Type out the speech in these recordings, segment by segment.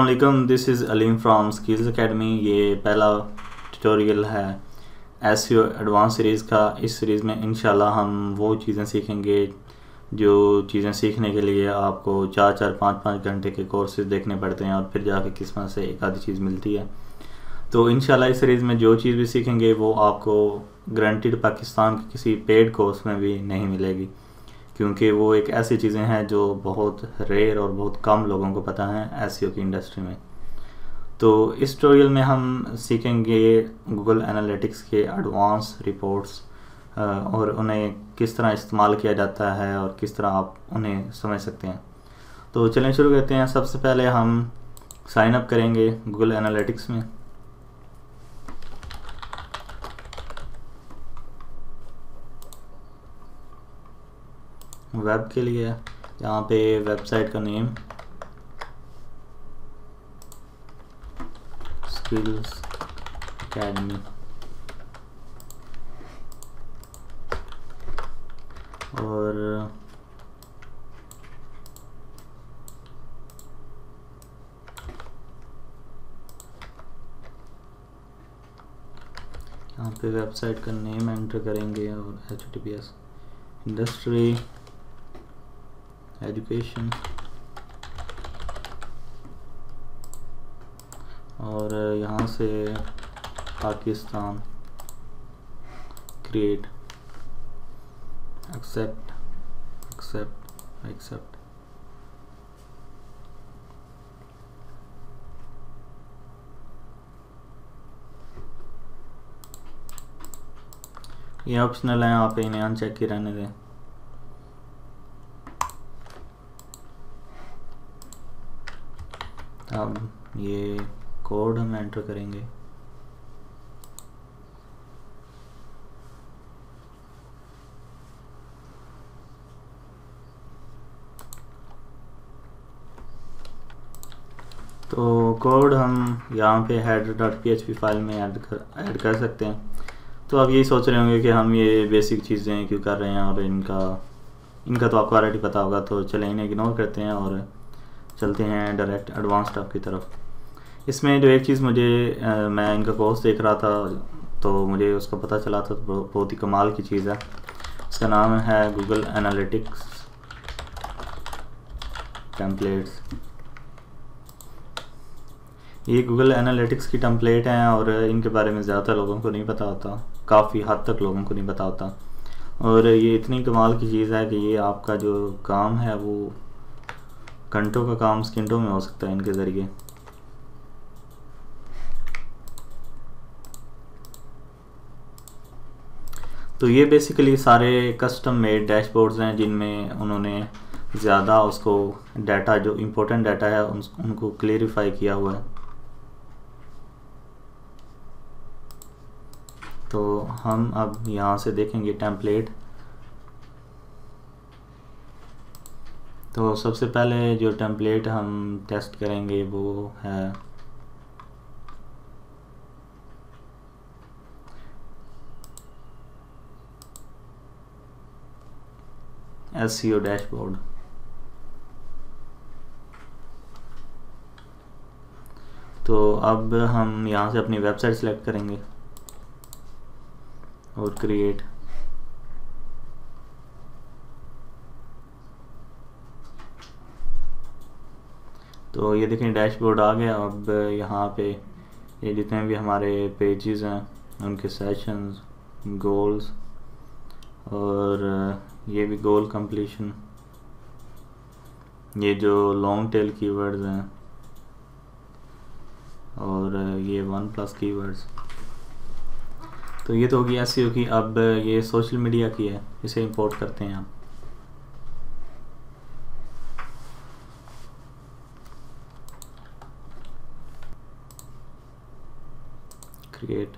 वालेकुम this is Aleem from skills academy ये पहला ट्यूटोरियल है एस एडवांस सीरीज़ का। इस सीरीज़ में इन हम वो चीज़ें सीखेंगे जो चीज़ें सीखने के लिए आपको चार चार, पाँच पाँच घंटे के कोर्सेज देखने पड़ते हैं और फिर जाके किस्मत से एक आधी चीज़ मिलती है। तो इन इस सीरीज़ में जो चीज़ भी सीखेंगे वो आपको ग्रंटेड पाकिस्तान के किसी पेड कोर्स में भी नहीं मिलेगी। क्योंकि वो एक ऐसी चीज़ें हैं जो बहुत रेयर और बहुत कम लोगों को पता है एस की इंडस्ट्री में। तो इस ट्यूटोरियल में हम सीखेंगे गूगल एनालिटिक्स के एडवांस रिपोर्ट्स और उन्हें किस तरह इस्तेमाल किया जाता है और किस तरह आप उन्हें समझ सकते हैं। तो चलें शुरू करते हैं। सबसे पहले हम साइन अप करेंगे गूगल एनालिटिक्स में। वेब के लिए, यहाँ पे वेबसाइट का नेम, स्किल्स एकेडमी और यहाँ पे वेबसाइट का नेम एंटर करेंगे और H T P S industry education और यहाँ से Pakistan. Create accept accept accept ये ऑप्शनल है आप इन्हें अनचेक ही रहने दें। अब ये कोड हम एंटर करेंगे। तो कोड हम यहाँ पे header dot P H P file में ऐड कर ऐड कर सकते हैं। तो आप यही सोच रहे होंगे कि हम ये बेसिक चीज़ें क्यों कर रहे हैं और इनका इनका तो आपको ऑलरेडी पता होगा तो चले इन्हें इग्नोर करते हैं और चलते हैं डायरेक्ट एडवांस स्टॉक की तरफ़। इसमें जो एक चीज़ मुझे आ, मैं इनका कोर्स देख रहा था तो मुझे उसका पता चला था तो बहुत ही कमाल की चीज़ है। इसका नाम है गूगल एनालिटिक्स टेम्पलेट्स ये गूगल एनालिटिक्स की टेम्पलेट हैं और इनके बारे में ज़्यादा लोगों को नहीं पता होता काफ़ी हद तक लोगों को नहीं पता होता। और ये इतनी कमाल की चीज़ है कि ये आपका जो काम है वो घंटों का काम सेकेंडों में हो सकता है इनके ज़रिए। तो ये बेसिकली सारे कस्टम मेड डैशबोर्ड्स हैं जिनमें उन्होंने ज़्यादा उसको डाटा जो इम्पोर्टेंट डाटा है उन, उनको क्लियरिफाई किया हुआ है। तो हम अब यहाँ से देखेंगे टेम्पलेट तो सबसे पहले जो टेम्पलेट हम टेस्ट करेंगे वो है एस सी ओ डैशबोर्ड तो अब हम यहाँ से अपनी वेबसाइट सेलेक्ट करेंगे और क्रिएट तो ये देखें डैशबोर्ड आ गया। अब यहाँ पे ये जितने भी हमारे पेजेस हैं, उनके सेशंस गोल्स और ये भी गोल कंप्लीशन ये जो लॉन्ग टेल कीवर्ड्स हैं और ये वन प्लस कीवर्ड्स तो ये तो होगी ऐसी होगी अब ये सोशल मीडिया की है, इसे इंपोर्ट करते हैं आप create.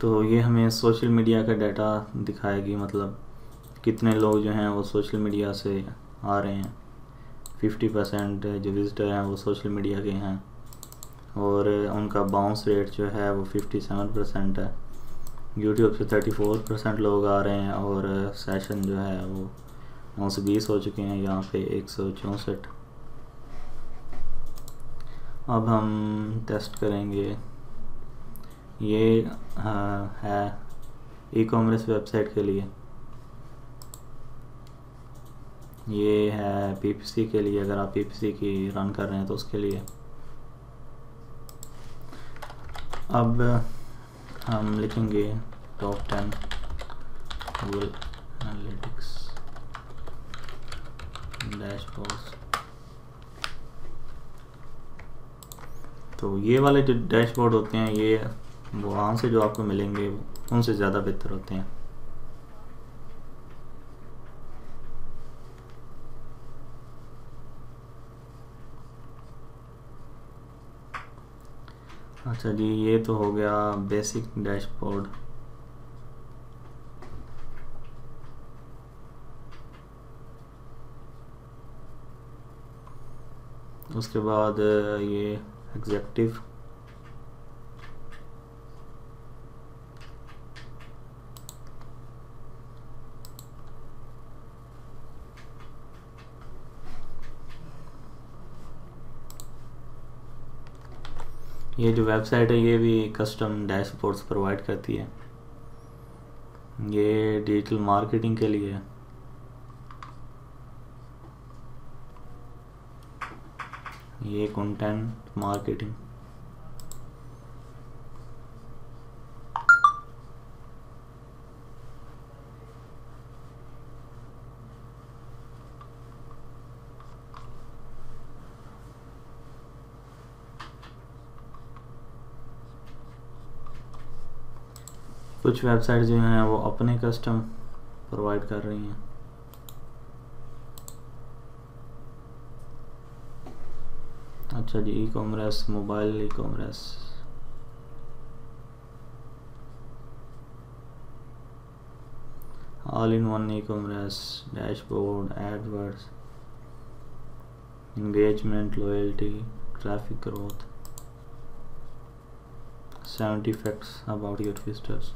तो ये हमें सोशल मीडिया का डाटा दिखाएगी मतलब कितने लोग जो हैं वो सोशल मीडिया से आ रहे हैं। फिफ्टी परसेंट जो विज़िटर हैं वो सोशल मीडिया के हैं। और उनका बाउंस रेट जो है वो फिफ्टी सेवन परसेंट है। यूट्यूब से थर्टी फोर परसेंट लोग आ रहे हैं और सेशन जो है वो नौ सौ बीस हो चुके हैं यहाँ पे एक सौ चौंसठ। अब हम टेस्ट करेंगे। ये आ, है ई कॉमर्स वेबसाइट के लिए। ये है पीपीसी के लिए अगर आप पीपीसी की रन कर रहे हैं तो उसके लिए। अब हम लिखेंगे top ten Google analytics dashboard तो ये वाले जो डैशबोर्ड होते हैं, ये वहाँ से जो आपको मिलेंगे, उनसे ज़्यादा बेहतर होते हैं। अच्छा जी ये तो हो गया बेसिक डैशबोर्ड उसके बाद ये एग्जेक्टिव ये जो वेबसाइट है, ये भी कस्टम डैशबोर्ड्स प्रोवाइड करती है। ये डिजिटल मार्केटिंग के लिए है। ये कंटेंट मार्केटिंग कुछ वेबसाइट जो हैं, वो अपने कस्टम प्रोवाइड कर रही हैं। अच्छा जी e commerce mobile e commerce all in one e commerce dashboard AdWords engagement, loyalty, traffic growth 70 facts about your visitors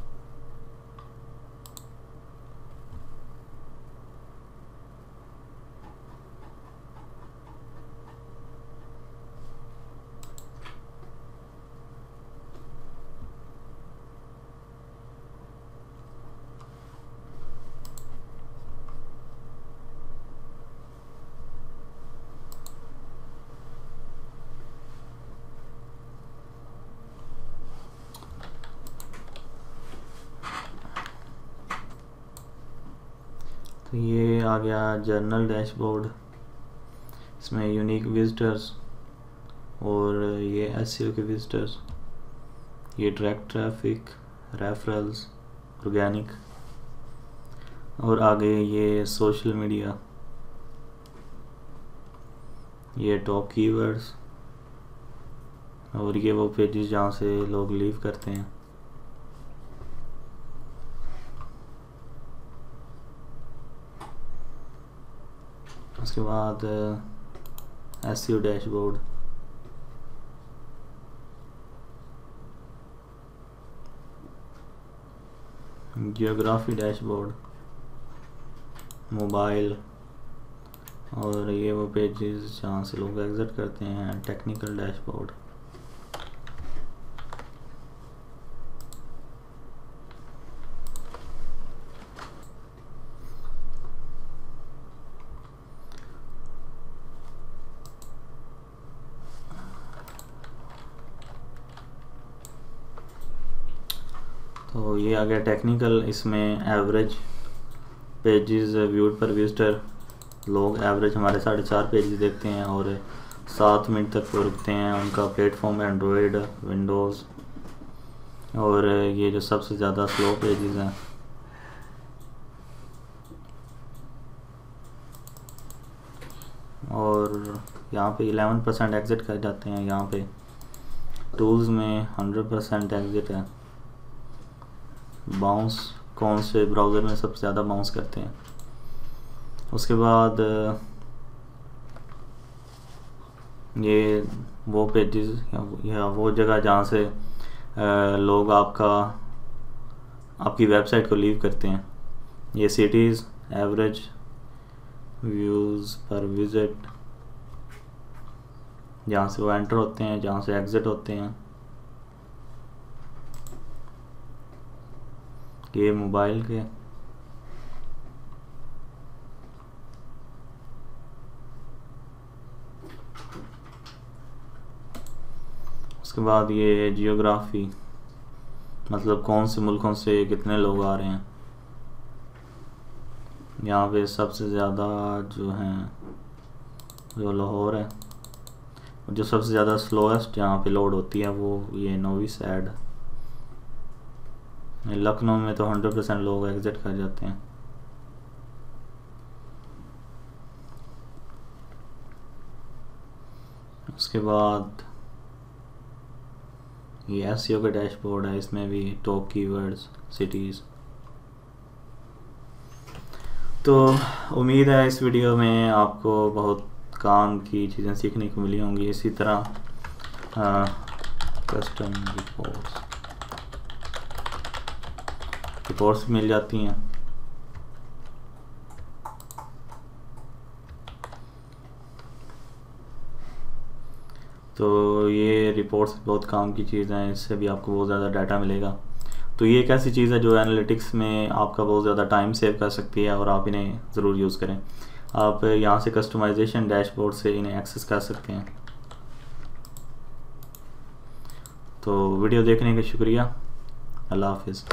तो ये आ गया जर्नल डैशबोर्ड। इसमें यूनिक विजिटर्स और ये एस के विजिटर्स ये ट्रैक ट्रैफ़िक रेफरल्स ऑर्गेनिक और आगे ये सोशल मीडिया ये टॉप कीवर्ड्स और ये वो पेजेस जहाँ से लोग लीव करते हैं। उसके बाद S C dashboard geography dashboard mobile और ये वो पेजेस जहाँ से लोग एग्जिट करते हैं टेक्निकल डैशबोर्ड तो ये आ गया टेक्निकल इसमें average pages viewed per visitor लोग एवरेज हमारे साढ़े चार पेजेस देखते हैं और सात मिनट तक वो रुकते हैं। उनका प्लेटफॉर्म एंड्रॉयड विंडोज़ और ये जो सबसे ज़्यादा स्लो पेजेस हैं। और यहाँ पे 11 परसेंट एग्ज़िट कर जाते हैं। यहाँ पे टूल्स में 100 परसेंट एग्ज़िट है। बाउंस कौन से ब्राउज़र में सबसे ज़्यादा बाउंस करते हैं? उसके बाद ये वो पेजेस या, वो जगह जहाँ से लोग आपका आपकी वेबसाइट को लीव करते हैं। ये cities average views per visit जहाँ से वो एंटर होते हैं जहाँ से एग्ज़िट होते हैं। ये मोबाइल के। उसके बाद ये जियोग्राफी मतलब कौन से मुल्कों से कितने लोग आ रहे हैं। यहाँ पे सबसे ज़्यादा जो हैं, जो लाहौर है, जो सबसे ज़्यादा स्लोएस्ट यहाँ पे लोड होती है वो ये नोवी सैड। लखनऊ में तो हंड्रेड परसेंट लोग एग्ज़िट कर जाते हैं। उसके बाद ये एस का डैशबोर्ड है, इसमें भी टॉप कीवर्ड्स सिटीज़ तो उम्मीद है इस वीडियो में आपको बहुत काम की चीज़ें सीखने को मिली होंगी। इसी तरह कस्टम रिपोर्ट्स रिपोर्ट्स मिल जाती हैं। तो ये रिपोर्ट्स बहुत काम की चीज़ हैं, इससे भी आपको बहुत ज़्यादा डाटा मिलेगा। तो ये एक ऐसी चीज़ है जो एनालिटिक्स में आपका बहुत ज़्यादा टाइम सेव कर सकती है और आप इन्हें ज़रूर यूज़ करें। आप यहाँ से कस्टमाइजेशन डैशबोर्ड से इन्हें एक्सेस कर सकते हैं। तो वीडियो देखने का शुक्रिया। अल्लाह हाफिज़।